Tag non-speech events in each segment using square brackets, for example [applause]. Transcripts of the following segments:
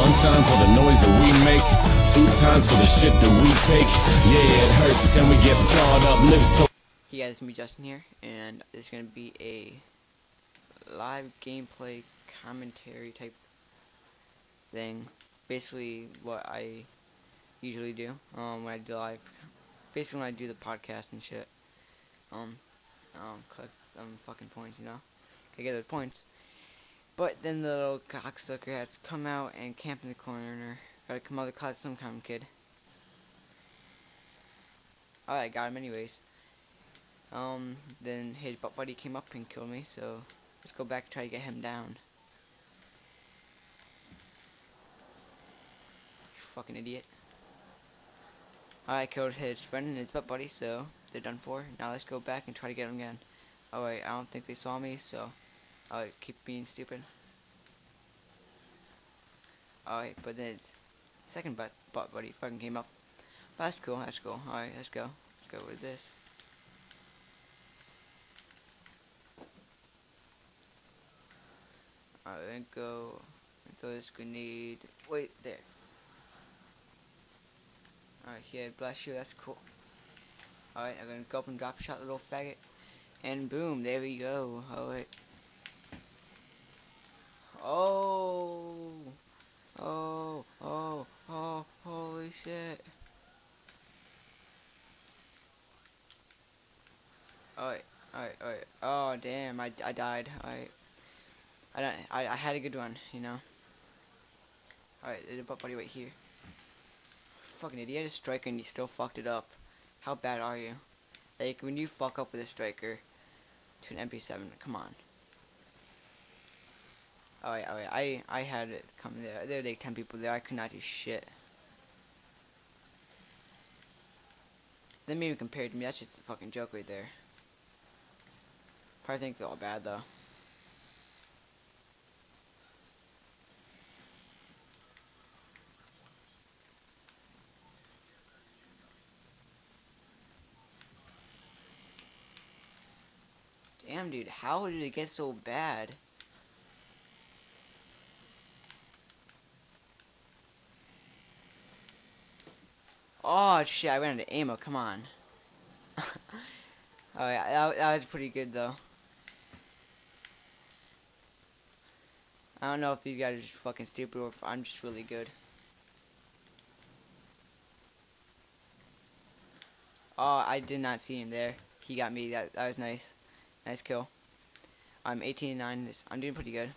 One time for the noise that we make, two times for the shit that we take. Yeah, it hurts and we get scarred up, live so. Hey guys, it's me Justin here, and it's gonna be a live gameplay commentary type thing. Basically, what I usually do um, when I do live. Basically, when I do the podcast and shit. Um, um, collect um fucking points, you know. I get those points. But then the little cocksucker has come out and camp in the corner. Gotta come out of the closet, some kind of kid. Alright, got him anyways. Um, then his butt buddy came up and killed me, so let's go back and try to get him down. You fucking idiot. I killed his friend and his butt buddy, so they're done for. Now let's go back and try to get him again. Oh wait, I don't think they saw me, so I'll keep being stupid. Alright, but then it's second butt, butt buddy fucking came up. But that's cool, that's cool. Alright, let's go. Let's go with this. Alright, we're go and throw this grenade. Wait, there. Alright, here, bless you, that's cool. Alright, I'm gonna go up and drop shot the little faggot. And boom, there we go. Alright. Oh! Oh, oh, oh, holy shit. Alright, alright. Oh, damn, I, I died. Alright. I, I, I had a good one, you know. Alright, there's a butt buddy right here. Fucking idiot, a striker and you still fucked it up. How bad are you? Like, when you fuck up with a striker to an MP7, come on. Oh, alright, oh, alright, I, I had it come there. There were like 10 people there, I could not do shit. Them even compared to me, that's just a fucking joke right there. Probably think they're all bad though. Damn, dude, how did it get so bad? Oh, shit, I ran into ammo, come on. [laughs] oh, yeah, that, that was pretty good, though. I don't know if these guys are just fucking stupid or if I'm just really good. Oh, I did not see him there. He got me. That, that was nice. Nice kill. I'm 18 and 9. I'm doing pretty good.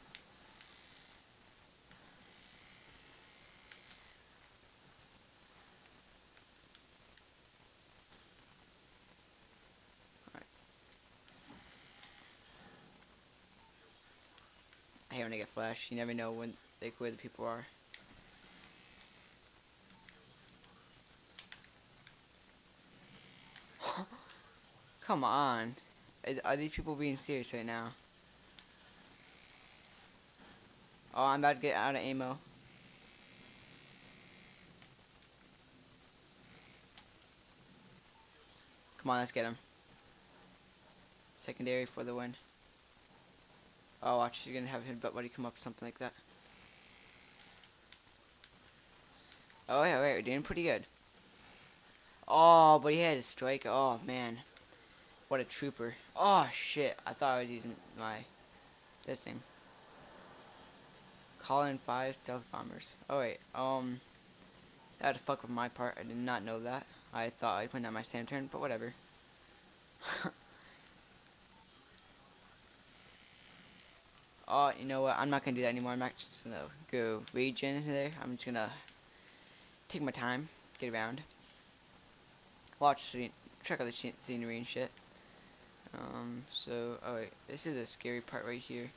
I hate when I get flash. You never know when like where the people are. [laughs] Come on. Are these people being serious right now? Oh, I'm about to get out of ammo. Come on, let's get him. Secondary for the win. Oh, watch, you're gonna have his butt buddy come up, something like that. Oh, yeah, wait, we're doing pretty good. Oh, but he had a strike. Oh, man. What a trooper. Oh, shit. I thought I was using my... This thing. Call in five stealth bombers. Oh, wait. Um... That had fuck with my part. I did not know that. I thought I'd put down my sand turn, but whatever. [laughs] oh, you know what? I'm not going to do that anymore. I'm actually going to go regen there. I'm just going to take my time, get around. Watch, check out the scenery and shit. Um, so, oh wait, this is the scary part right here.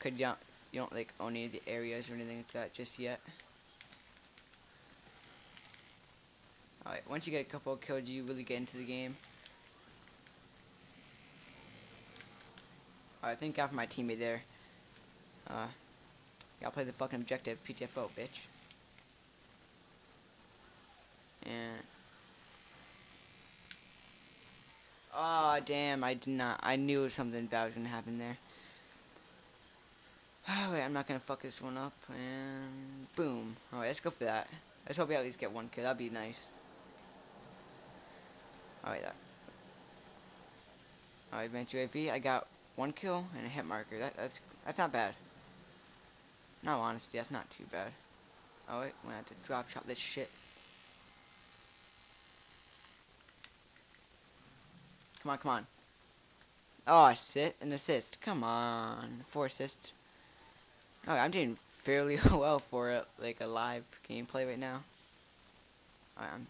Cause you don't, you don't like own any of the areas or anything like that just yet. Alright, once you get a couple kills, you really get into the game. Alright, thank God for my teammate there. Uh, yeah, I'll play the fucking objective, PTFO, bitch. And Oh, damn, I did not. I knew something bad was to happen there. Oh, [sighs] wait, I'm not to fuck this one up. And boom. Alright, let's go for that. Let's hope we at least get one kill. That'd be nice. Alright, that. Alright, advanced UAV. I got one kill and a hit marker. That, that's that's not bad. No, honesty, that's not too bad. Oh wait, I'm gonna have to drop shot this shit. Come on, come on. Oh, assist, an assist. Come on, four assists. Oh, I'm doing fairly [laughs] well for it, like a live gameplay right now. I'm.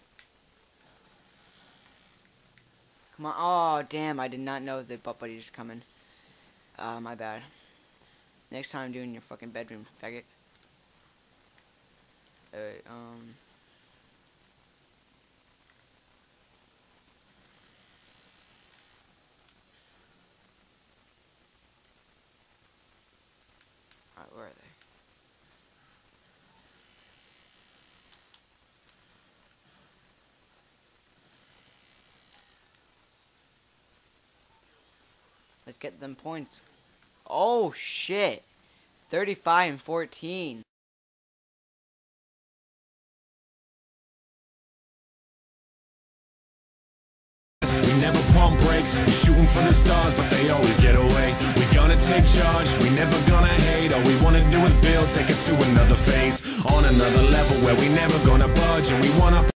Come on. Oh, damn, I did not know the butt buddy was coming. Uh, my bad. Next time I'm doing your fucking bedroom, faggot. Alright, um... Alright, where are they? Let's get them points. Oh shit. 35 and 14. We never pump brakes, we the stars, but they always get away. We gonna take charge, we never gonna hate. All we wanna do is build, take it to another phase, on another level where we never gonna budge, and we wanna.